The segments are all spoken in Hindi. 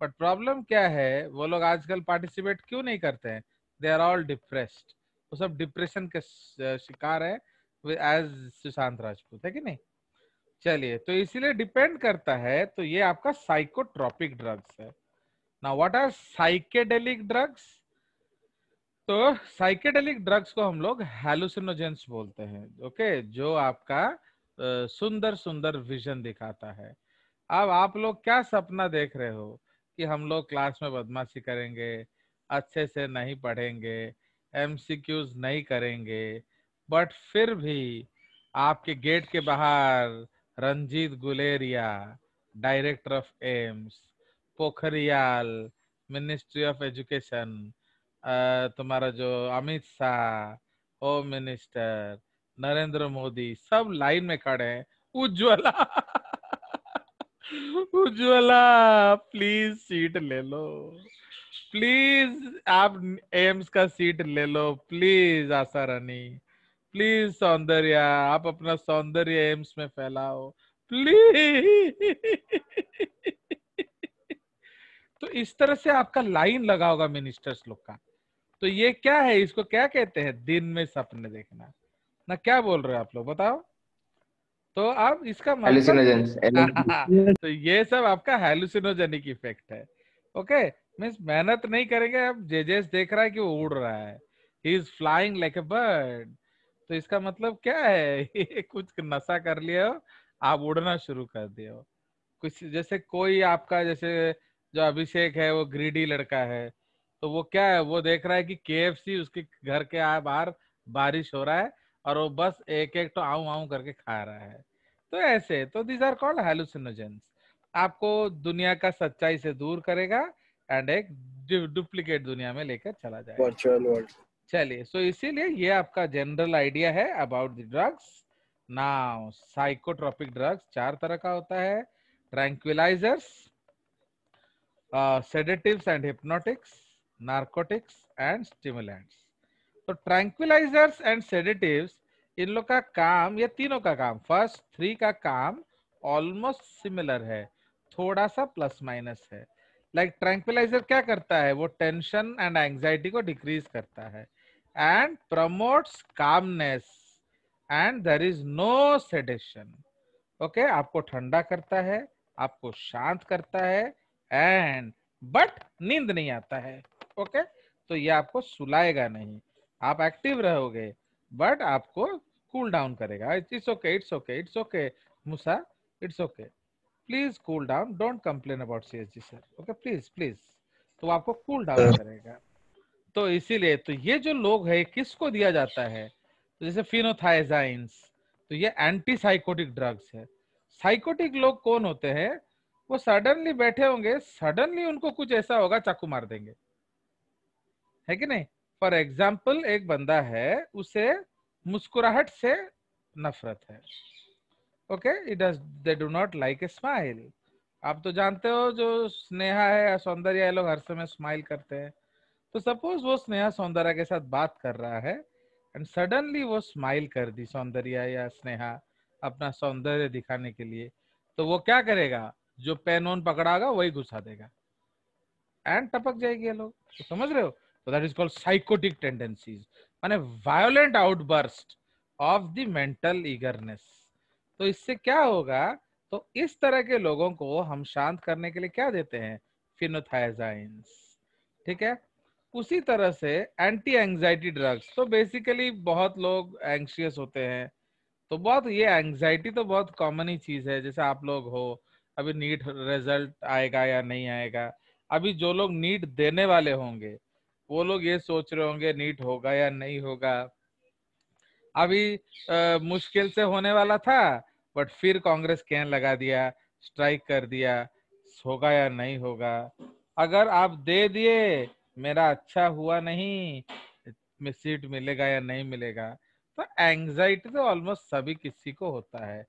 बट प्रॉब्लम क्या है? वो लोग आजकल पार्टिसिपेट क्यों नहीं करते हैं? दे आर ऑल डिप्रेस्ड वो सब डिप्रेशन के शिकार है एज सुशांत राजपूत, है कि नहीं? चलिए तो इसीलिए डिपेंड करता है तो ये आपका साइकोट्रॉपिक ड्रग्स है। ना व्हाट आर साइकेडेलिक ड्रग्स तो साइकेडेलिक ड्रग्स को हम लोग हेलुसिनोजेंस बोलते हैं ओके जो आपका सुंदर सुंदर विजन दिखाता है। अब आप लोग क्या सपना देख रहे हो? कि हम लोग क्लास में बदमाशी करेंगे, अच्छे से नहीं पढ़ेंगे एमसीक्यूज नहीं करेंगे बट फिर भी आपके गेट के बाहर Ranjit Guleria director of AIIMS Pokhriyal ministry of education तुम्हारा जो अमित शाह होम मिनिस्टर नरेंद्र मोदी, सब लाइन में खड़े हैं, उज्ज्वला। उज्ज्वला प्लीज़ सीट ले लो। प्लीज़ आप एम्स का सीट ले लो। प्लीज़ आशा रानी। प्लीज़ सौंदर्य, आप अपना सौंदर्य एम्स में फैलाओ। प्लीज़ तो इस तरह से आपका लाइन लगा होगा मिनिस्टर्स लोग का। तो ये क्या है? इसको क्या कहते हैं? दिन में सपने देखना। ना क्या बोल रहे हो आप लोग? बताओ। तो आप इसका मतलब तो ये सब आपका हेलुसिनोजेनिक इफ़ेक्ट है ओके मीन्स मेहनत नहीं करेंगे अब जेजेस देख रहा है कि वो उड़ रहा है। He is flying like a bird तो इसका मतलब क्या है? कुछ नशा कर लिया हो आप उड़ना शुरू कर दिए हो। कुछ जैसे कोई आपका जैसे जो अभिषेक है वो ग्रीडी लड़का है तो वो क्या है? वो देख रहा है कि के उसके घर के बाहर बारिश हो रहा है और वो बस एक एक तो आऊ आऊ करके खा रहा है। तो ऐसे तो दीज आर कॉल्ड हेलुसिनोजेंस आपको दुनिया का सच्चाई से दूर करेगा एंड एक डुप्लीकेट दुनिया में लेकर चला जाएगा। वर्चुअल वर्ल्ड चलिए सो इसीलिए ये आपका जनरल आइडिया है about the drugs now psychotropic drugs चार तरह का होता है। Tranquilizers sedatives and hypnotics narcotics and stimulants तो ट्रैंक्विलाइजर्स एंड सेडेटिव्स इन लोग का काम ये तीनों का काम फ़र्स्ट थ्री का काम ऑलमोस्ट सिमिलर है थोड़ा सा प्लस माइनस है। लाइक like, ट्रैंक्विलाइजर क्या करता है? वो टेंशन एंड एंजाइटी को डिक्रीज करता है। And promotes calmness and there is no sedation okay आपको ठंडा करता है आपको शांत करता है एंड बट नींद नहीं आता है। Okay okay? तो ये आपको सुलाएगा नहीं। आप एक्टिव रहोगे बट आपको कूल डाउन करेगा। It's okay it's okay it's okay Musa it's okay please cool down don't complain about C S G sir okay please please तो आपको कूल डाउन करेगा। तो इसीलिए तो ये जो लोग है किसको दिया जाता है? तो जैसे फिनोथाइजाइंस तो ये एंटी साइकोटिक ड्रग्स है। साइकोटिक लोग कौन होते हैं? वो सडनली बैठे होंगे सडनली उनको कुछ ऐसा होगा चाकू मार देंगे। है कि नहीं? फॉर एग्ज़ाम्पल एक बंदा है उसे मुस्कुराहट से नफरत है। Okay it they do not like a smile आप तो जानते हो जो स्नेहा है, सौंदर्य, ये लोग हर समय स्माइल करते हैं। तो सपोज़ वो स्नेहा सौंदर्य के साथ बात कर रहा है एंड सडनली वो स्माइल कर दी सौंदर्य या स्नेहा अपना सौंदर्य दिखाने के लिए। तो वो क्या करेगा? जो पेन ओन पकड़ागा वही घुसा देगा। एंड टपक जाएगी लोग। तो समझ रहे हो? तो that is called psychotic tendencies माने violent outburst of the mental eagerness तो इससे क्या होगा? तो इस तरह के लोगों को हम शांत करने के लिए क्या देते हैं? फिनोथाइजाइंस ठीक है? उसी तरह से एंटी एंजाइटी ड्रग्स तो बेसिकली बहुत लोग एंक्शियस होते हैं। तो बहुत, ये एंजाइटी तो बहुत कॉमन ही चीज़ है। जैसे आप लोग हो, अभी नीट रिज़ल्ट आएगा या नहीं आएगा? अभी जो लोग नीट देने वाले होंगे वो लोग ये सोच रहे होंगे नीट होगा या नहीं होगा। अभी आ, मुश्किल से होने वाला था बट फिर कांग्रेस कैन लगा दिया स्ट्राइक कर दिया होगा या नहीं होगा। अगर आप दे दिए मेरा अच्छा हुआ नहीं सीट मिलेगा या नहीं मिलेगा तो एंजाइटी तो ऑलमोस्ट सभी किसी को होता है।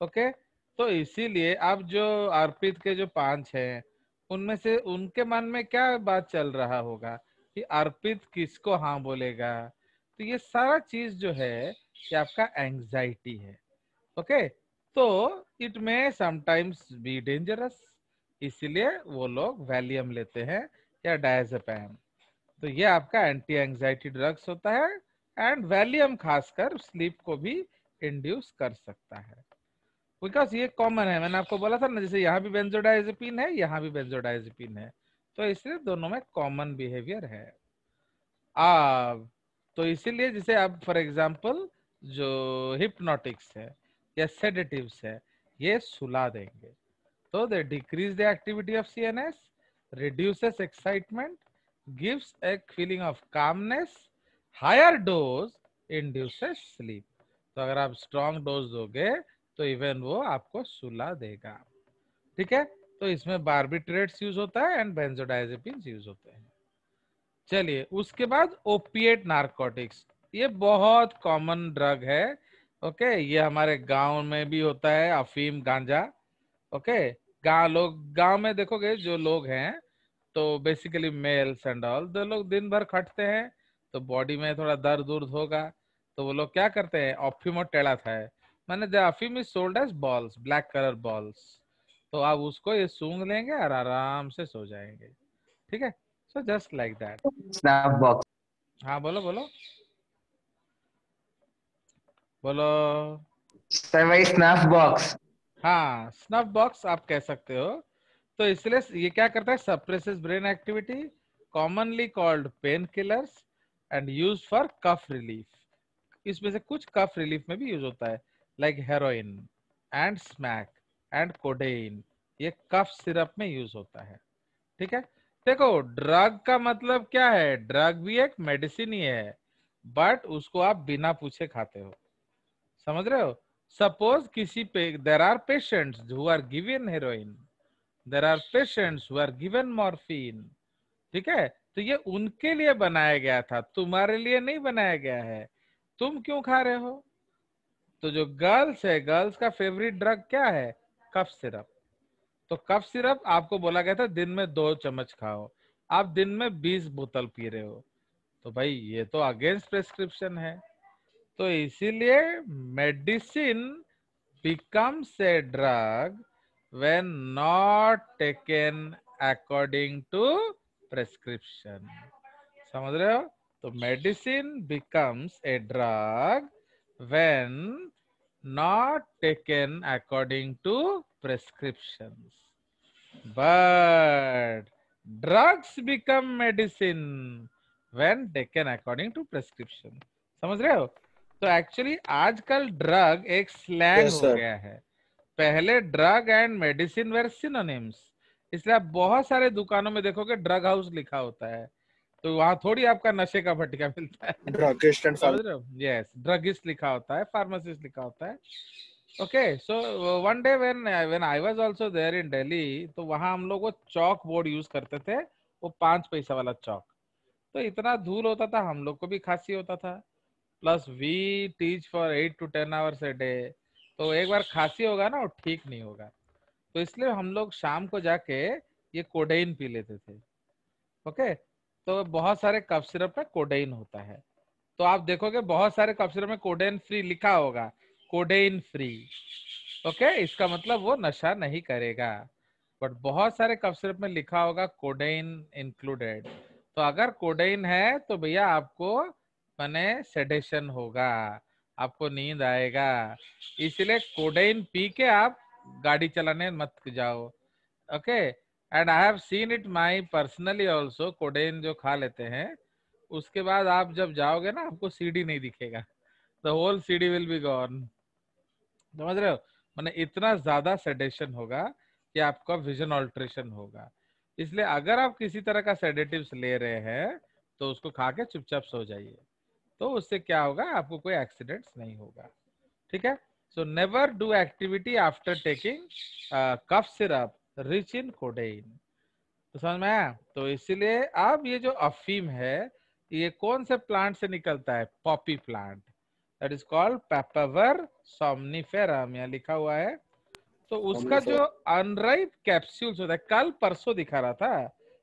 ओके तो इसीलिए अब जो अर्पित के जो पाँच हैं उनमें से उनके मन में क्या बात चल रहा होगा? कि अर्पित किसको हाँ बोलेगा। तो ये सारा चीज़ जो है ये आपका एंजाइटी है। ओके? तो it may sometimes be dangerous इसीलिए वो लोग वैलियम लेते हैं या डायजेपैम तो ये आपका एंटी एंजाइटी ड्रग्स होता है एंड वैलियम खासकर स्लीप को भी इंड्यूस कर सकता है। बिकॉज़ ये कॉमन है, मैंने आपको बोला था ना, जैसे यहाँ भी बेंजोडाइजेपिन है, यहाँ भी बेंजोडाइजेपिन है। तो इसलिए दोनों में कॉमन बिहेवियर है। अब तो इसीलिए जैसे अब फॉर एग्जांपल जो हिप्नोटिक्स है, या सेडेटिव्स है, ये सुला देंगे। तो they decrease the activity of CNS reduces excitement, gives a feeling of calmness, higher dose induces sleep तो अगर आप स्ट्रॉन्ग डोज दोगे तो इवन वो आपको सुला देगा। ठीक है? तो इसमें बार्बिट्रेट्स यूज़ होता है एंड बेंजोडाइजेपिन यूज़ होते हैं। चलिए, उसके बाद ओपिएट नार्कोटिक्स ये बहुत कॉमन ड्रग है ओके ये हमारे गाँव में भी होता है, अफीम गांजा ओके गाँव लोग, गाँव में देखोगे जो लोग हैं तो बेसिकली मेल्स एंड ऑल तो लोग दिन भर खटते हैं तो बॉडी में थोड़ा दर्द उर्द होगा तो वो लोग क्या करते हैं? ऑफिमो टेढ़ा था मैंने the afeem is sold as balls black colour balls तो आप उसको ये सूंघ लेंगे और आराम से सो जाएँगे। ठीक है? So just like that snap box हाँ बोलो बोलो। बोलो। सर स्नैप बॉक्स हाँ स्नफ बॉक्स आप कह सकते हो। तो इसलिए ये क्या करता है? Suppresses brain activity commonly called pain killers and use for cough relief इसमें से कुछ कफ रिलीफ में भी यूज़ होता है like heroin and smack and codeine ये कफ सिरप में यूज़ होता है। ठीक है? देखो ड्रग का मतलब क्या है? ड्रग भी एक मेडिसिन ही है बट उसको आप बिना पूछे खाते हो। समझ रहे हो? सपोज़ किसी पे there are patients who are given heroin there are patients who are given morphine ठीक है? तो ये उनके लिए बनाया गया था, तुम्हारे लिए नहीं बनाया गया है। तुम क्यों खा रहे हो? तो जो गर्ल्स है गर्ल्स का फेवरेट ड्रग क्या है? Cough syrup. तो कफ सिरप आपको बोला गया था, दिन में दो चम्मच खाओ। आप दिन में बीस बोतल पी रहे हो। तो भाई, ये तो अगेंस्ट प्रेस्क्रिप्शन है। तो इसीलिए medicine becomes a drug when not taken according to prescription समझ रहे हो? तो medicine becomes a drug when not taken according to prescriptions but drugs become medicine when taken according to prescription समझ रहे हो तो एक्चुअली आजकल ड्रग एक स्लैंग yes, हो गया है पहले drug and medicine were synonyms इसलिए आप बहुत सारे दुकानों में देखोगे ड्रग हाउस लिखा होता है तो वहाँ थोड़ी आपका नशे का भट्टिका मिलता है। ड्रगिस्ट एंड यस ड्रगिस्ट लिखा होता है फार्मासिस्ट लिखा होता है। Okay so one day when when I was also there in Delhi तो वहाँ हम लोग वो चौक बोर्ड यूज़ करते थे वो पाँच पैसा वाला चौक तो इतना धूल होता था हम लोग को भी खांसी होता था। Plus we teach for eight to ten hours a day तो एक बार खांसी होगा ना वो ठीक नहीं होगा। तो इसलिए हम लोग शाम को जाके ये कोडेइन पी लेते थे। ओके तो बहुत सारे कफ सिरप में कोडेइन होता है। तो आप देखोगे बहुत सारे कफ सिरप में कोडेइन फ्री लिखा होगा कोडेइन फ्री। ओके? इसका मतलब वो नशा नहीं करेगा। बट बहुत सारे कफ सिरप में लिखा होगा कोडेइन इंक्लूडेड। तो अगर कोडेइन है तो भैया आपको मैंने सेडेशन होगा, आपको नींद आएगा। इसलिए कोडेन पी के आप गाड़ी चलाने मत जाओ। Okay? And I have seen it my personally also codeine जो खा लेते हैं, उसके बाद आप जब जाओगे ना, आपको सीडी नहीं दिखेगा। The whole CD will be gone समझ रहे हो? मैंने इतना ज़्यादा सेडेशन होगा कि आपका विजन ऑल्ट्रेशन होगा। इसलिए अगर आप किसी तरह का सेडेटिव्स ले रहे हैं तो उसको खा के चुपचाप सो जाइए। तो उससे क्या होगा? आपको कोई एक्सीडेंट नहीं होगा। ठीक है? So never do activity after taking cough syrup rich in codeine तो समझ में आया? तो इसीलिए अब ये जो अफीम है ये कौन से प्लांट से निकलता है? Poppy plant that is called papaver somniferum यहाँ लिखा हुआ है। तो उसका जो अनराइप कैप्सूल्स होता है कल परसों दिखा रहा था।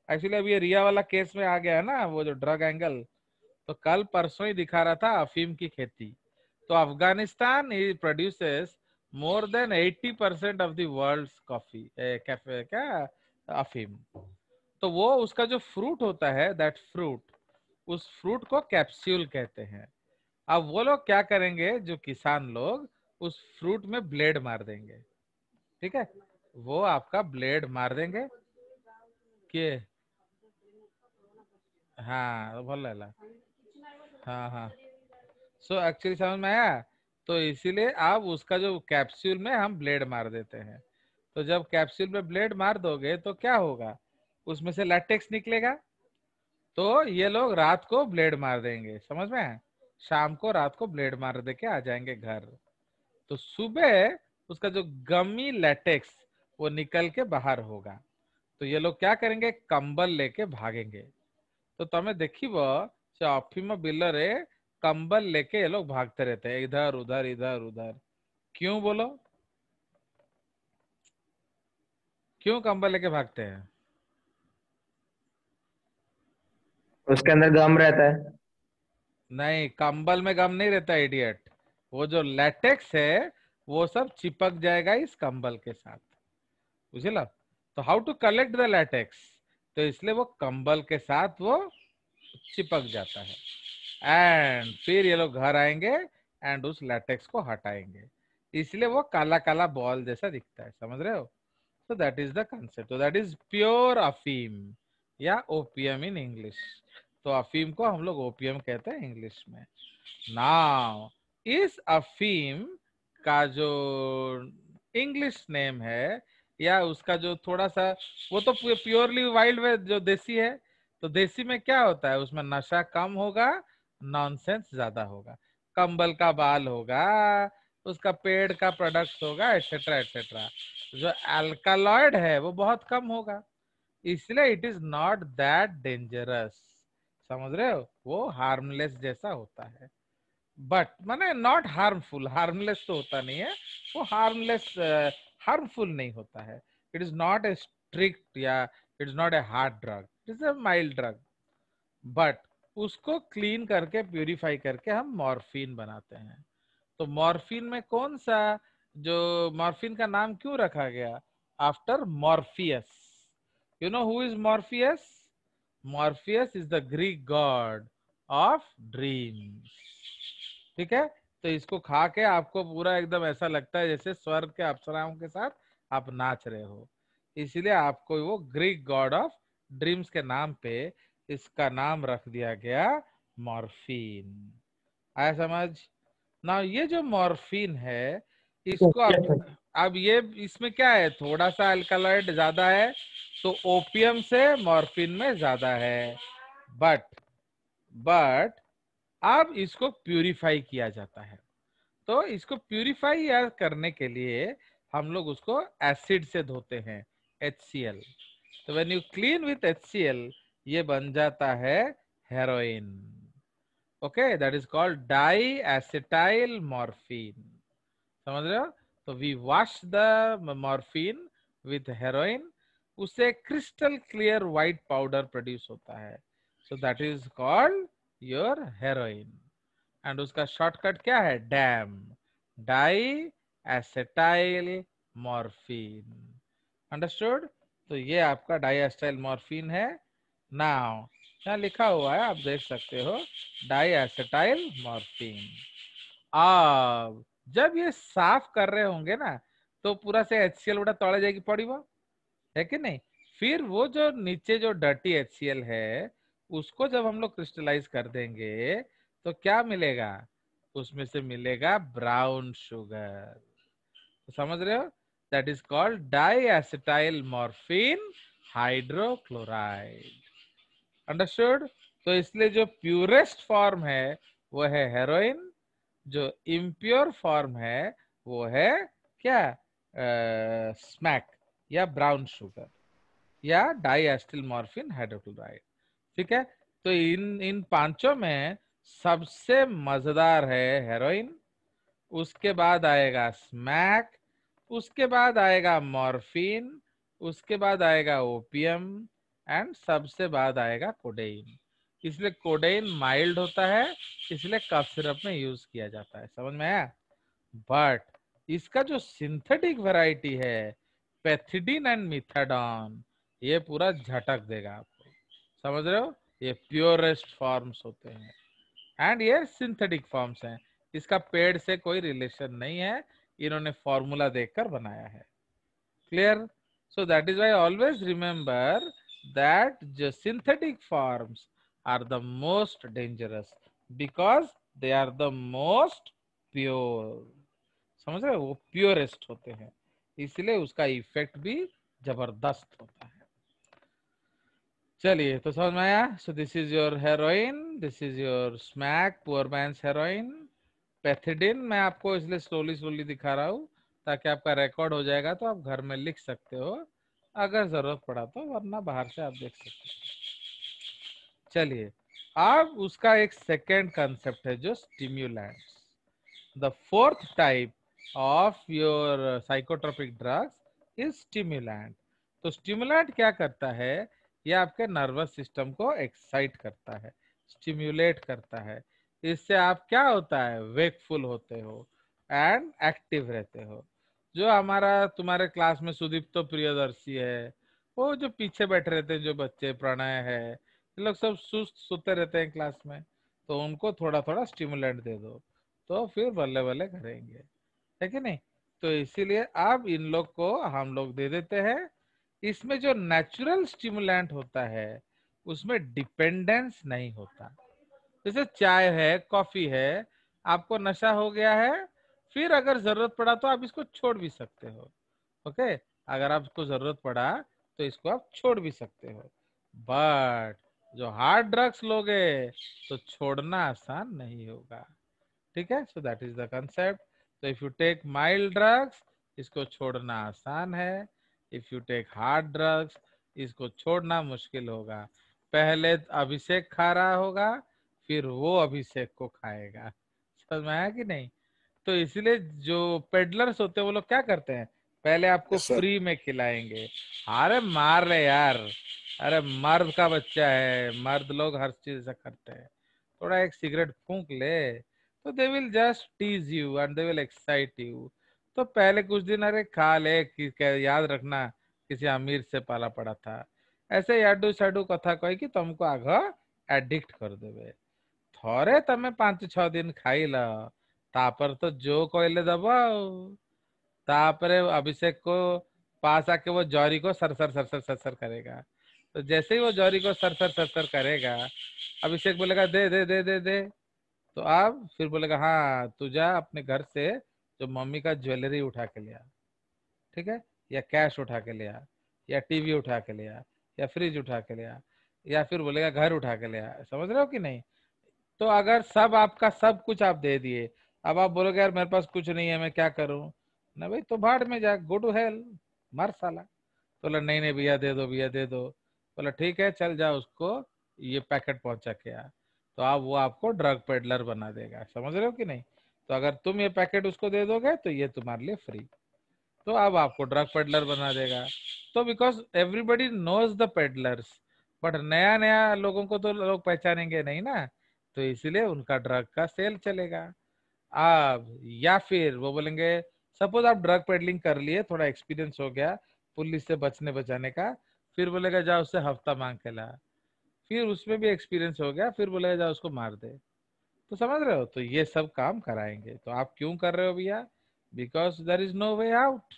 एक्चुअली अब ये रिया वाला केस में आ गया है ना वो जो ड्रग एंगल तो कल परसों ही दिखा रहा था अफीम की खेती। तो Afghanistan produces more than 80 percent of the world coffee क्या? अफीम तो वो उसका जो फ्रूट होता है दैट फ्रूट उस फ्रूट को कैप्सूल कहते हैं। अब वो लोग क्या करेंगे, जो किसान लोग, उस फ्रूट में ब्लेड मार देंगे। ठीक है? वो आपका ब्लेड मार देंगे। के हाँ भल लगा हाँ हाँ सो एक्चुअली समझ में आया? तो इसीलिए आप उसका जो कैप्सूल में हम ब्लेड मार देते हैं। तो जब कैप्सूल में ब्लेड मार दोगे तो क्या होगा? उसमें से लैटेक्स निकलेगा। तो ये लोग रात को ब्लेड मार देंगे, समझ में शाम को रात को ब्लेड मार दे के आ जाएँगे घर। तो सुबह उसका जो गमी लैटेक्स वो निकल के बाहर होगा। तो ये लोग क्या करेंगे? कंबल लेके भागेंगे। तो तुम्हें देखिब से अफिम बिलरे कंबल लेके ये लोग भागते रहते हैं इधर उधर इधर उधर। क्यों बोलो? क्यों कंबल लेके भागते हैं? उसके अंदर गम रहता है। नहीं कंबल में गम नहीं रहता इडियट वो जो लेटेक्स है वो सब चिपक जाएगा इस कंबल के साथ। बुझला तो how to collect the latex तो इसलिए वो कंबल के साथ वो चिपक जाता है। एंड फिर ये लोग घर आएँगे एंड उस लेटेक्स को हटाएँगे। इसलिए वो काला काला बॉल जैसा दिखता है, समझ रहे हो? तो दैट इज़ द कंसेप्ट तो दैट इज़ प्योर अफीम या ओपीएम इन इंग्लिश तो अफीम को हम लोग ओपीएम कहते हैं इंग्लिश में। नाउ इस अफीम का जो इंग्लिश नेम है या उसका जो थोड़ा सा, वो तो प्योरली वाइल्ड वे जो देसी है तो देसी में क्या होता है? उसमें नशा कम होगा नॉनसेंस ज़्यादा होगा। कंबल का बाल होगा, उसका पेड़ का प्रोडक्ट होगा एटसेट्रा एटसेट्रा जो एल्कालॉइड है, वो बहुत कम होगा। इसलिए it is not that dangerous समझ रहे हो? वो हार्मलेस जैसा होता है। बट माने नॉट हार्मफुल हार्मलेस तो होता नहीं है। वो हार्मलेस हार्मफुल नहीं होता है। It is not a strict या it is not a hard drug it is a mild drug but उसको क्लीन करके प्यूरिफाई करके हम मॉर्फिन बनाते हैं। तो मॉर्फिन में कौन सा जो मॉर्फिन का नाम क्यों रखा गया? After Morpheus you know who is Morpheus Morpheus is the Greek god of dreams ठीक है? तो इसको खा के आपको पूरा एकदम ऐसा लगता है जैसे स्वर्ग के अप्सराओं के साथ आप नाच रहे हो। इसलिए आपको वो ग्रीक गॉड ऑफ़ ड्रीम्स के नाम पे इसका नाम रख दिया गया मॉर्फिन। आया समझ? ना ये जो मॉर्फिन है इसको अब अब ये इसमें क्या है? थोड़ा सा अल्कलॉइड ज़्यादा है तो ओपियम से मॉर्फिन में ज़्यादा है। बट बट अब इसको प्यूरिफाई किया जाता है। तो इसको प्यूरिफाई या करने के लिए हम लोग उसको एसिड से धोते हैं तो when you clean with H ये बन जाता है heroin okay that is called diacetylmorphine समझ रहे हो? तो we wash the morphine with heroin उससे crystal clear white powder produce होता है. So that is called your heroin and उसका शॉर्टकट क्या है? Dam die acetyl morphine understood तो ये आपका डाई एस्टाइल मॉर्फिन है. नाउ, यहाँ लिखा हुआ है, आप देख सकते हो डाई एसेटाइल मॉर्फिन। अब, जब ये साफ़ कर रहे होंगे ना तो पूरा से एच सी एल तोड़ा जाएगी, पड़ी वो, है कि नहीं? फिर वो जो नीचे जो डर्टी एच सी एल है, उसको जब हम लोग क्रिस्टलाइज कर देंगे तो क्या मिलेगा? उसमें से मिलेगा ब्राउन शुगर तो समझ रहे हो? That is called diacetylmorphine hydrochloride. Understood तो इसलिए जो प्यूरेस्ट फॉर्म है वो है हेरोइन जो इम्प्योर फॉर्म है वो है क्या? स्मैक uh, या ब्राउन शुगर या डाइस्टिल मॉर्फिन हाइड्रोक्लोराइड ठीक है? तो इन इन पाँचों में सबसे मज़ेदार है हेरोइन उसके बाद आएगा स्मैक उसके बाद आएगा मॉर्फिन उसके बाद आएगा ओपियम एंड सबसे बाद आएगा कोडेइन। इसलिए कोडेइन माइल्ड होता है, इसलिए कफ सिरप में यूज़ किया जाता है। समझ में आया? बट इसका जो सिंथेटिक वैरायटी है, पैथिडीन एंड मिथाडॉन, ये पूरा झटक देगा आपको। समझ रहे हो? ये प्योरेस्ट फॉर्म्स होते हैं। एंड ये सिंथेटिक फॉर्म्स हैं। इसका पेड़ से कोई रिलेशन नहीं है। इन्होंने फॉर्मूला देखकर बनाया है। Clear? So that is why always remember जो synthetic forms are the most dangerous because they are the most pure समझ रहे हो? वो प्योरेस्ट होते हैं। इसलिए उसका इफ़ेक्ट भी ज़बरदस्त होता है। चलिए तो समझ में आया? So this is your heroin this is your smack poor man's heroin pethidine मैं आपको इसलिए स्लोली स्लोली दिखा रहा हूँ, ताकि आपका रिकॉर्ड हो जाएगा तो आप घर में लिख सकते हो। अगर ज़रूरत पड़ा तो वरना बाहर से आप देख सकते हो। चलिए, अब उसका एक सेकेंड कंसेप्ट है जो stimulant the fourth type of your psychotropic drugs is stimulant तो स्टिम्युलेंट क्या करता है? ये आपके नर्वस सिस्टम को एक्साइट करता है स्टिम्युलेट करता है। इससे आप क्या होता है? वेकफुल होते हो एंड एक्टिव रहते हो। जो हमारा, तुम्हारे क्लास में सुदीप्तो प्रियदर्शी है, वो जो पीछे बैठे रहते हैं, जो बच्चे प्रणय है, ये लोग सब सुस्त सोते रहते हैं क्लास में तो उनको थोड़ा थोड़ा स्टिमुलेंट दे दो तो फिर बल्ले बल्ले करेंगे, है कि नहीं? तो इसीलिए अब इन लोग को हम लोग दे देते हैं, इसमें जो नेचुरल स्टिमुलेंट होता है, उसमें डिपेंडेंस नहीं होता। जैसे चाय है कॉफ़ी है, आपको नशा हो गया है फिर अगर ज़रूरत पड़ा तो आप इसको छोड़ भी सकते हो। ओके? अगर आपको ज़रूरत पड़ा तो इसको आप छोड़ भी सकते हो। बट जो हार्ड ड्रग्स लोगे तो छोड़ना आसान नहीं होगा। ठीक है? So that is the concept तो if you take mild drugs इसको छोड़ना आसान है। If you take hard drugs इसको छोड़ना मुश्किल होगा। पहले अभिषेक खा रहा होगा, फिर वो अभिषेक को खाएगा। समझ में आया कि नहीं? तो इसलिए जो पेडलर्स होते हैं वो लोग क्या करते हैं? पहले आपको yes, फ्री में खिलाएँगे। अरे मार रहे यार। अरे मर्द का बच्चा है। मर्द लोग हर चीज़ से करते हैं। थोड़ा एक सिगरेट फूंक ले। तो they will just tease you and they will excite you तो पहले कुछ दिन अरे खा ले कि याद रखना किसी अमीर से पाला पड़ा था। ऐसे याडू शाडू कथा कही कि तुमको आग एडिक्ट कर देवे। थरे तमे पाँच छ दिन खाई खाइल तापर तो जो कहले दब तापर अभिषेक को पास आके वो जौरी को sir sir sir sir sir sir करेगा तो जैसे ही वो जौरी को सर सर सर सर करेगा अभिषेक बोलेगा दे दे दे दे दे तो आप फिर बोलेगा हाँ तू जा अपने घर से जो मम्मी का ज्वेलरी उठा के लिया ठीक है या कैश उठा के लिया या टीवी उठा के लिया या फ्रिज उठा के लिया या फिर बोलेगा घर उठा के लिया समझ रहे हो कि नहीं तो अगर सब आपका सब कुछ आप दे दिए अब आप बोलोगे, यार, मेरे पास कुछ नहीं है, मैं क्या करूँ? ना भाई तो भाड़ में जा गो टू हेल मर साला। तो बोला, नहीं नहीं भैया, दे दो, भैया, दे दो। बोला, ठीक है, चल जा उसको, ये पैकेट पहुँचा के आ। तो आप, वो आपको ड्रग पेडलर बना देगा। समझ रहे हो कि नहीं? तो अगर तुम ये पैकेट उसको दे दोगे तो ये तुम्हारे लिए फ्री तो अब आपको ड्रग पेडलर बना देगा। तो because everybody knows the peddlers but नया नया लोगों को तो लोग पहचानेंगे नहीं ना? तो इसीलिए उनका ड्रग का सेल चलेगा। अब या फिर वो बोलेंगे, सपोज़ आप ड्रग पेडलिंग कर लिए, थोड़ा एक्सपीरियंस हो गया, पुलिस से बचने बचाने का, फिर बोलेगा, जाओ उससे हफ़्ता मांग के ला। फिर उसमें भी एक्सपीरियंस हो गया, फिर बोलेगा जा उसको मार दे। तो समझ रहे हो? तो ये सब काम कराएँगे। तो आप क्यों कर रहे हो भैया? Because there is no way out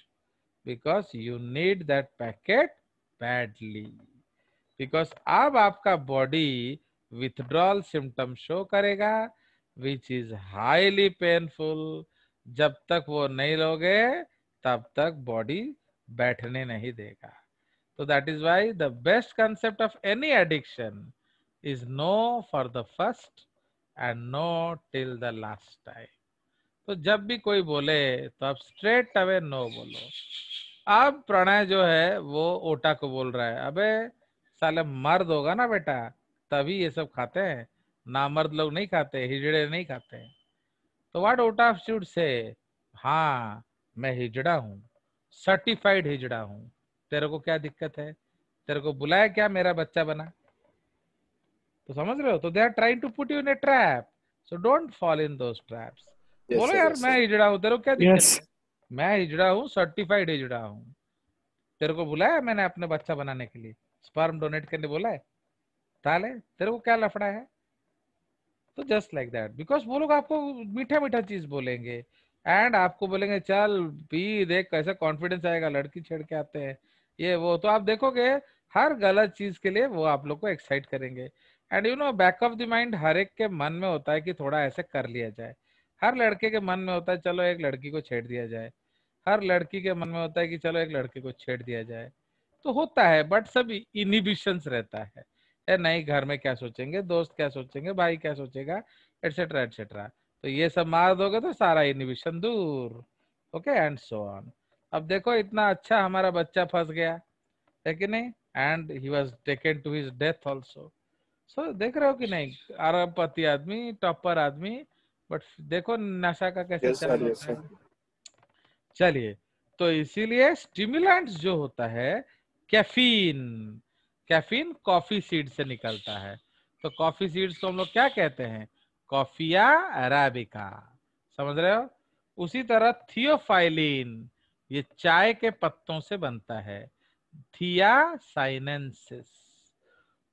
because you need that packet badly because अब आपका बॉडी विथड्रॉल सिम्टम शो करेगा। विच इज़ हाईली पेनफुल जब तक वो नहीं लोगे, तब तक बॉडी बैठने नहीं देगा। तो that is why the best concept of any addiction is no for the first and no till the last time तो जब भी कोई बोले तो आप स्ट्रेट अवे नो बोलो। अब प्रणय जो है, वो ओटा को बोल रहा है, अबे, साले मर्द होगा ना बेटा, तभी ये सब खाते हैं। ना मर्द लोग नहीं खाते हिजड़े नहीं खाते। तो व्हाट ओटा शुड से हाँ मैं हिजड़ा हूँ सर्टिफाइड हिजड़ा हूँ। तेरे को क्या दिक्कत है? तेरे को बुलाया क्या मेरा बच्चा बना? तो समझ रहे हो? तो they are trying to put you in a trap so don't fall in those traps बोलो यार मैं हिजड़ा हूँ तेरे को क्या दिक्कत yes. है? मैं हिजड़ा हूँ सर्टिफाइड हिजड़ा हूँ। तेरे को बुलाया मैंने अपने बच्चा बनाने के लिए। स्पर्म डोनेट करने बोला है? ताले तेरे को क्या लफड़ा है? तो जस्ट लाइक दैट बिकॉज़ वो लोग आपको मीठा मीठा चीज़ बोलेंगे। एंड आपको बोलेंगे, चल पी देख कैसा कॉन्फिडेंस आएगा, लड़की छेड़ के आते हैं। ये, वो। तो आप देखोगे, हर गलत चीज़ के लिए वो आप लोग को एक्साइट करेंगे। And you know back of the mind हर एक के मन में होता है कि थोड़ा ऐसे कर लिया जाए। हर लड़के के मन में होता है, चलो, एक लड़की को छेड़ दिया जाए। हर लड़की के मन में होता है कि, चलो, एक लड़के को छेड़ दिया जाए। तो होता है बट सब इनिबिशंस रहता है। नहीं घर में क्या सोचेंगे दोस्त क्या सोचेंगे भाई क्या सोचेगा एटसेट्रा एटसेट्रा तो ये सब मार दोगे तो सारा इनिबिशन दूर। ओके एंड सो ऑन अब देखो इतना अच्छा हमारा बच्चा फंस गया है कि नहीं? And he was taken to his death also so देख रहे हो कि नहीं? अरबपति आदमी टॉपर आदमी बट देखो नशा का कैसे yes, चल yes, है। चलिए तो इसीलिए स्टिमुलेंट्स जो होता है कैफीन कैफीन कॉफ़ी सीड से निकलता है। तो कॉफ़ी सीड्स को हम लोग क्या कहते हैं? Coffea arabica. समझ रहे हो? उसी तरह थियोफाइलिन, ये चाय के पत्तों से बनता है। थिया साइनेंसिस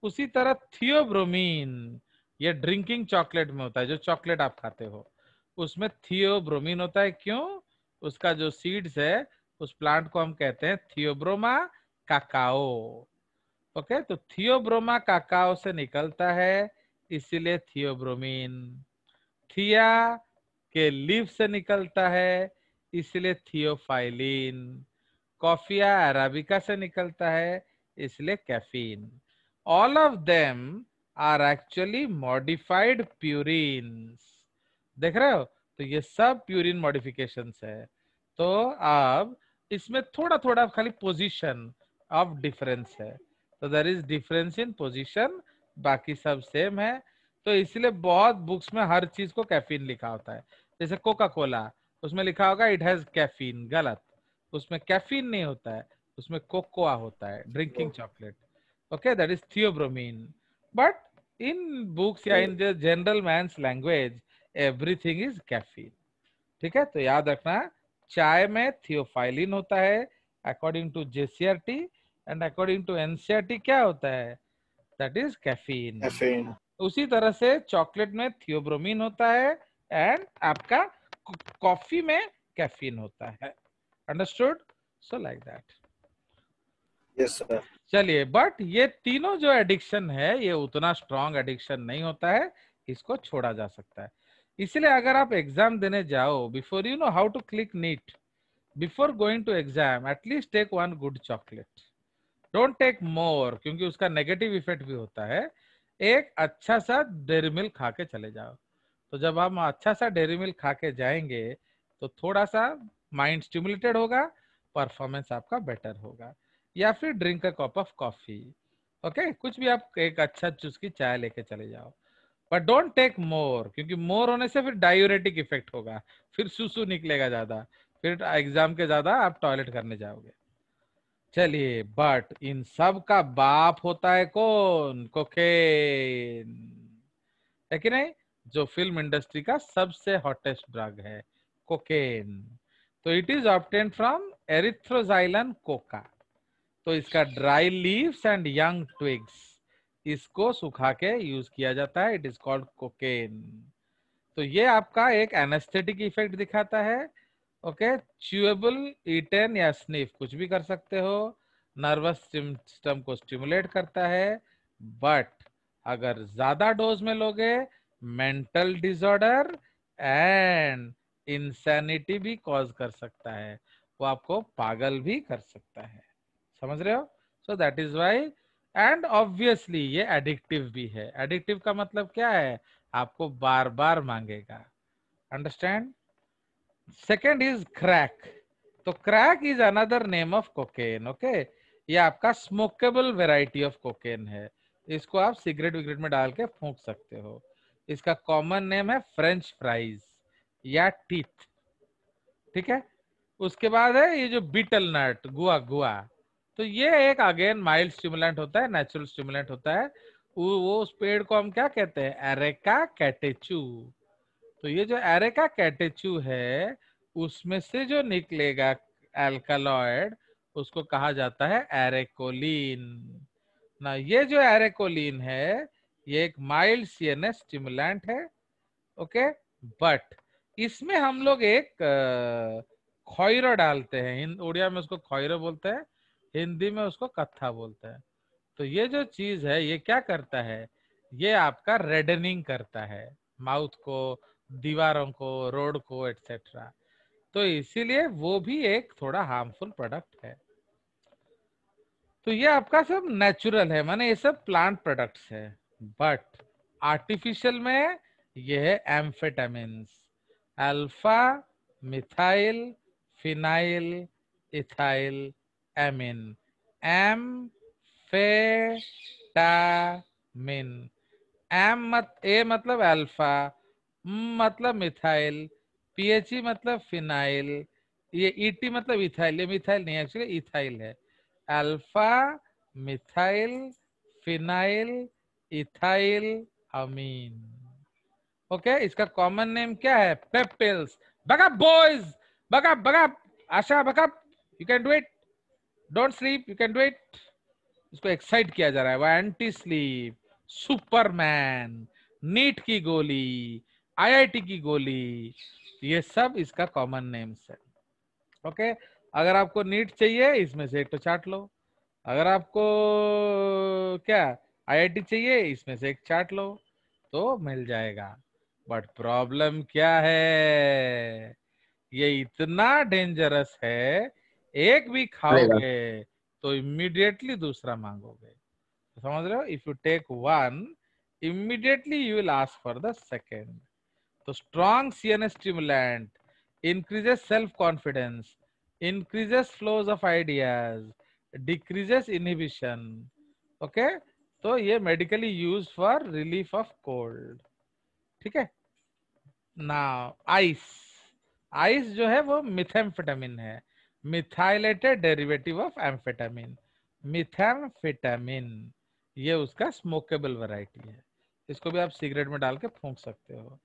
उसी तरह थियोब्रोमीन, ये ड्रिंकिंग चॉकलेट में होता है, जो चॉकलेट आप खाते हो। उसमें थियोब्रोमीन होता है क्यों? उसका जो सीड्स है, उस प्लांट को हम कहते हैं थियोब्रोमा काकाओ। ओके तो थियोब्रोमा काकाओ से निकलता है, इसीलिए थियोब्रोमीन। थिया के लीफ से निकलता है, इसलिए थियोफाइलिन। कॉफिया अराबिका से निकलता है, इसलिए caffeine. All of them are actually modified purines. देख रहे हो? तो ये सब प्यूरिन मॉडिफिकेशन है। तो अब इसमें थोड़ा थोड़ा खाली पोजीशन ऑफ़ डिफरेंस है। तो there is difference in position बाकी सब सेम है। तो इसलिए बहुत बुक्स में हर चीज़ को कैफीन लिखा होता है। जैसे कोका कोला उसमें लिखा होगा इट हैज़ कैफीन गलत। उसमें कैफीन नहीं होता है। उसमें कोकोआ होता है। Drinking chocolate okay that is theobromine but in books या इन जनरल मैं लैंग्वेज एवरीथिंग इज़ कैफीन ठीक है? तो याद रखना चाय में थियोफाइलिन होता है according to JCRT and according to NCERT क्या होता है? दैट इज़ कैफीन उसी तरह से चॉकलेट में थियोब्रोमीन होता है एंड आपका कॉफ़ी में कैफीन होता है. Understood so like that yes sir चलिए बट ये तीनों जो एडिक्शन है ये उतना स्ट्रॉन्ग एडिक्शन नहीं होता है इसको छोड़ा जा सकता है. इसलिए अगर आप एग्ज़ाम देने जाओ before you know how to click NEET before going to exam at least take one good chocolate don't take more क्योंकि उसका नेगेटिव इफ़ेक्ट भी होता है। एक अच्छा सा डेरी मिल्क खा के चले जाओ। तो जब हम अच्छा सा डेरी मिल्क खा के जाएँगे तो थोड़ा सा माइंड स्टिमुलेटेड होगा परफॉर्मेंस आपका बेटर होगा। या फिर drink a cup of coffee okay कुछ भी आप एक अच्छा चुस्की चाय लेके चले जाओ। बट डोंट टेक मोर क्योंकि मोर होने से फिर डायूरेटिक इफ़ेक्ट होगा। फिर सुसु निकलेगा ज़्यादा। फिर एग्ज़ाम के ज़्यादा आप टॉयलेट करने जाओगे। चलिए बट इन सब का बाप होता है कौन? कोकेन। है कि नहीं? जो फ़िल्म इंडस्ट्री का सबसे हॉटेस्ट ड्रग है, कोकेन। तो it is obtained from erythroxylon coca तो इसका dry leaves and young twigs इसको सुखा के यूज़ किया जाता है इट इज़ कॉल्ड कोकेन तो ये आपका एक एनेस्थेटिक इफ़ेक्ट दिखाता है ओके च्यूएबल ईटन या स्निफ, कुछ भी कर सकते हो। नर्वस सिस्टम को स्टिमुलेट करता है, बट अगर ज़्यादा डोज में लोगे, मेंटल डिसऑर्डर एंड इंसैनिटी भी कॉज कर सकता है। वो आपको पागल भी कर सकता है। समझ रहे हो? So that is why and obviously ये एडिक्टिव भी है। एडिक्टिव का मतलब क्या है? आपको बार बार मांगेगा। अंडरस्टैंड सेकेंड इज़ क्रैक तो crack is another name of cocaine okay ये आपका स्मोकेबल वेराइटी ऑफ़ कोकेन है। इसको आप सिगरेट विगरेट में डाल के फूंक सकते हो। इसका कॉमन नेम है फ्रेंच फ्राइज या टीथ ठीक है? उसके बाद है ये जो बीटल नट गुआ गुआ। तो ये एक अगेन माइल्ड स्टिमुलेंट होता है नेचुरल स्टिमुलेंट होता है। वो, उस पेड़ को हम क्या कहते हैं? एरेका कैटेचू तो ये जो एरेका कैटेचू है, उसमें से जो निकलेगा एल्कालॉइड उसको कहा जाता है एरेकोलिन ना, ये जो एरेकोलिन है, ये एक माइल्ड सीएनएस स्टिमुलेंट है ओके बट इसमें हम लोग एक खोइरो डालते हैं। उड़िया में उसको खोइरो बोलते हैं, हिंदी में उसको कत्था बोलते हैं। तो ये जो चीज़ है, ये क्या करता है? ये आपका रेडनिंग करता है। माउथ को दीवारों को, रोड को एटसेट्रा तो इसीलिए वो भी एक थोड़ा हार्मफुल प्रोडक्ट है। तो ये आपका सब नेचुरल है, माने ये सब प्लांट प्रोडक्ट्स है। बट आर्टिफिशियल में ये है amphetamine alpha methyl phenyl ethyl amine amphetamine M मत ए मतलब अल्फ़ा मतलब मिथाइल पीएचई मतलब फिनाइल, ये ईटी मतलब इथाइल, ये मिथाइल नहीं एक्चुअली इथाइल है। Alpha, methyl, phenyl, ethyl, amine. Okay इसका कॉमन नेम क्या है? पेपिल्स बगा बॉयज़ बगा बगा, आशा, बगा you can do it don't sleep you can do it इसको एक्साइट किया जा रहा है। वो एंटी स्लीप सुपरमैन नीट की गोली। आईआईटी की गोली ये सब इसका कॉमन नेम्स है। ओके अगर आपको नीट चाहिए इसमें से एक तो चाट लो। अगर आपको क्या आईआईटी चाहिए इसमें से एक चाट लो तो मिल जाएगा। बट प्रॉब्लम क्या है? ये इतना डेंजरस है एक भी खाओगे तो इमीडिएटली दूसरा मांगोगे। समझ रहे हो? If you take one immediately you will ask for the second तो strong CNS stimulant increases self confidence increases flows of ideas, decreases inhibition. Okay? तो ये medically use for relief of cold ठीक है? ना आइस आइस जो है वो मिथेम्फेटामिन है. Methylated derivative of amphetamine methamphetamine ये उसका स्मोकेबल वैरायटी है। इसको भी आप सिगरेट में डाल के फूंक सकते हो।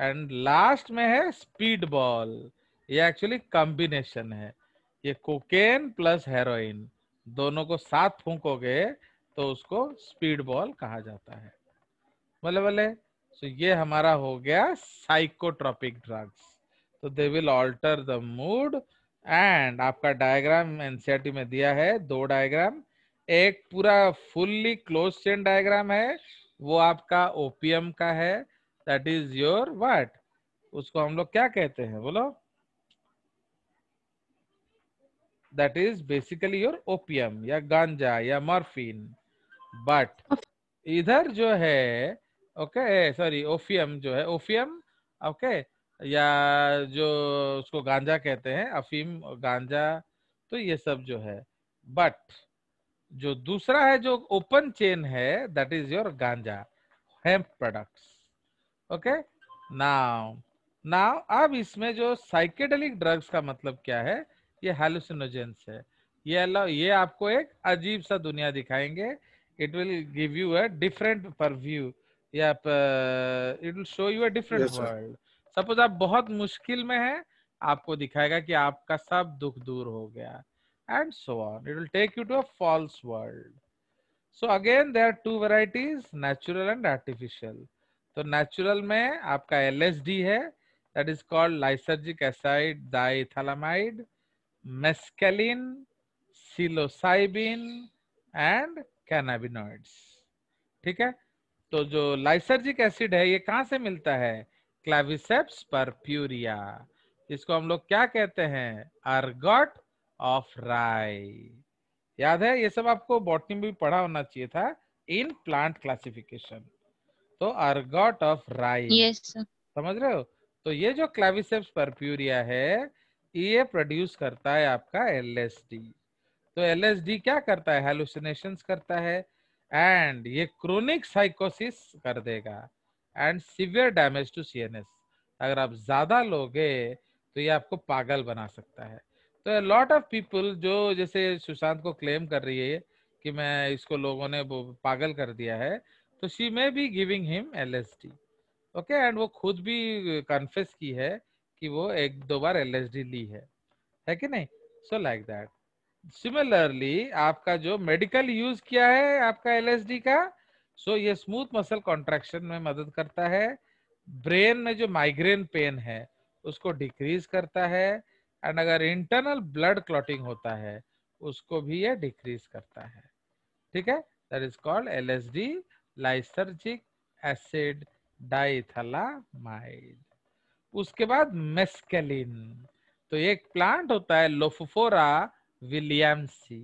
एंड लास्ट में है स्पीड बॉल ये एक्चुअली कॉम्बिनेशन है। ये कोकेन प्लस हेरोइन दोनों को साथ फूकोगे तो उसको स्पीड बॉल कहा जाता है। बोले बोले तो ये हमारा हो गया साइकोट्रॉपिक ड्रग्स तो they will alter the mood and आपका डायग्राम एनसीआरटी में दिया है, दो डायग्राम एक पूरा फुल्ली क्लोज चेन डायग्राम है, वो आपका ओपीएम का है। दैट इज़ योर व्हाट उसको हम लोग क्या कहते हैं? बोलो। That is basically your opium या गांजा या मॉर्फिन बट इधर जो है ओके सॉरी ओफियम जो है ओफियम ओके okay, या जो उसको गांजा कहते हैं अफीम गांजा तो ये सब जो है। बट जो दूसरा है जो ओपन चेन है that is your ganja hemp products okay now now अब इसमें जो साइकेडेलिक ड्रग्स का मतलब क्या है? ये हेलुसिनोजेंस है। ये अल्लाह ये आपको एक अजीब सा दुनिया दिखाएँगे। It will give you a different purview या it will show you a different world suppose आप बहुत मुश्किल में है आपको दिखाएगा कि आपका सब दुख दूर हो गया। And so on it will take you to a false world so again there are two varieties natural and artificial तो नेचुरल में आपका एलएसडी है that is called lysergic acid diethylamide mescaline psilocybin and cannabinoids ठीक है? तो जो लाइसर्जिक एसिड है, ये कहाँ से मिलता है? क्लाविसेप्स परप्यूरिया इसको हम लोग क्या कहते हैं? अर्गट ऑफ़ राई याद है? ये सब आपको बॉटनी में भी पढ़ा होना चाहिए था इन प्लांट क्लासिफिकेशन तो अर्गट ऑफ़ राई yes, समझ रहे हो? तो ये जो क्लाविसेप्स परप्यूरिया है ये प्रोड्यूस करता है आपका एलएसडी तो एलएसडी क्या करता है? हेलुसिनेशन करता है। एंड ये क्रोनिक साइकोसिस कर देगा। And severe damage to CNS अगर आप ज़्यादा लोगे तो ये आपको पागल बना सकता है। तो लॉट ऑफ़ पीपल जो जैसे सुशांत को क्लेम कर रही है कि मैं इसको लोगों ने पागल कर दिया है तो she may be giving him L S D okay and वो खुद भी कन्फेस की है कि वो एक, दो बार एल ली है है कि नहीं? सो लाइक दैट सिमिलरली आपका जो मेडिकल यूज़ किया है आपका एलएसडी का सो so ये स्मूथ मसल कॉन्ट्रेक्शन में मदद करता है। ब्रेन में जो माइग्रेन पेन है, उसको डिक्रीज करता है। एंड अगर इंटरनल ब्लड क्लॉटिंग होता है, उसको भी ये डिक्रीज करता है। ठीक है? That is called LSD lysergic acid diethylamide. उसके बाद मेस्केलिन। तो एक प्लांट होता है लोफोफोरा विलियमसी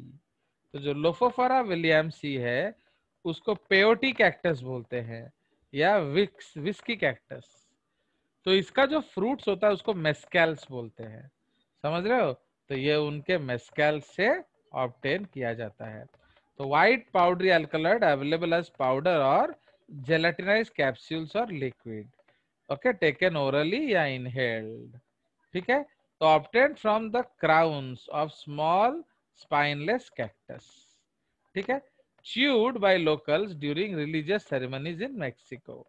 तो जो लोफोफोरा विलियमसी है, उसको पेयोटी कैक्टस बोलते हैं, या विक्स विस्की कैक्टस तो इसका जो फ्रूट्स होता है, उसको मेस्कैल्स बोलते हैं। समझ रहे हो? तो ये उनके मेस्कैल से ऑप्टेन किया जाता है। तो white powdery alkaloid available as powder और जेलेटिनाइज कैप्सूल्स और लिक्विड ओके टेकन ओरली या इनहेल्ड ठीक है? तो obtained from the crowns of small spineless cactus ठीक है? Chewed by locals during religious ceremonies in Mexico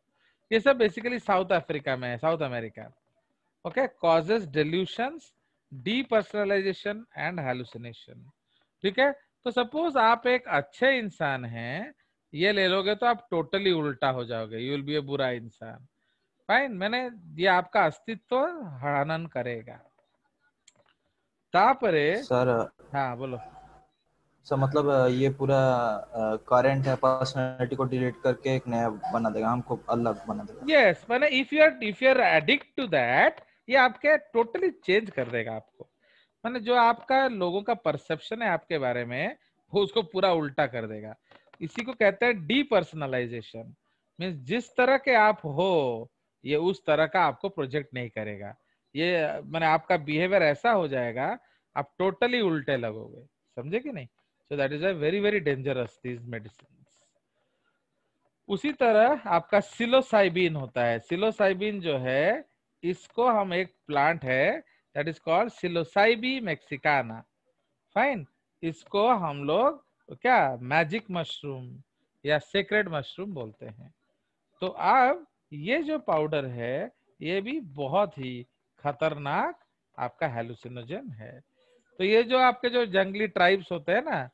ये सब बेसिकली साउथ अफ्रीका में है South America okay causes delusions depersonalization and hallucination ठीक है? तो सपोज़ आप एक अच्छे इंसान हैं ये ले लोगे तो आप टोटली उल्टा हो जाओगे यू विल बी ए बुरा इंसान। फाइन मैंने ये आपका अस्तित्व हनन करेगा। तापरे सर हाँ बोलो। सर मतलब ये पूरा करंट है पर्सनालिटी को डिलीट करके एक नया बना देगा हमको अलग बना देगा। यस yes, मैंने if you are if you are addict to that ये आपके टोटली चेंज कर देगा आपको। मैंने जो आपका लोगों का परसेप्शन है आपके बारे में, वो उसको पूरा उल्टा कर देगा। इसी को कहते हैं डीपर्सनलाइजेशन मीन्स जिस तरह के आप हो, ये उस तरह का आपको प्रोजेक्ट नहीं करेगा। ये, मैंने आपका बिहेवियर ऐसा हो जाएगा, आप टोटली उल्टे लगोगे। समझे कि नहीं? So that is a very very dangerous these medicine उसी तरह आपका सिलोसाइबिन होता है। सिलोसाइबिन जो है, इसको हम एक प्लांट है that is called psilocybe mexicana fine इसको हम लोग, क्या मैजिक मशरूम या सेक्रेड मशरूम बोलते हैं। तो अब ये जो पाउडर है, ये भी बहुत ही खतरनाक आपका हेलुसिनोजन है। तो ये जो आपके जो जंगली ट्राइब्स होते हैं ना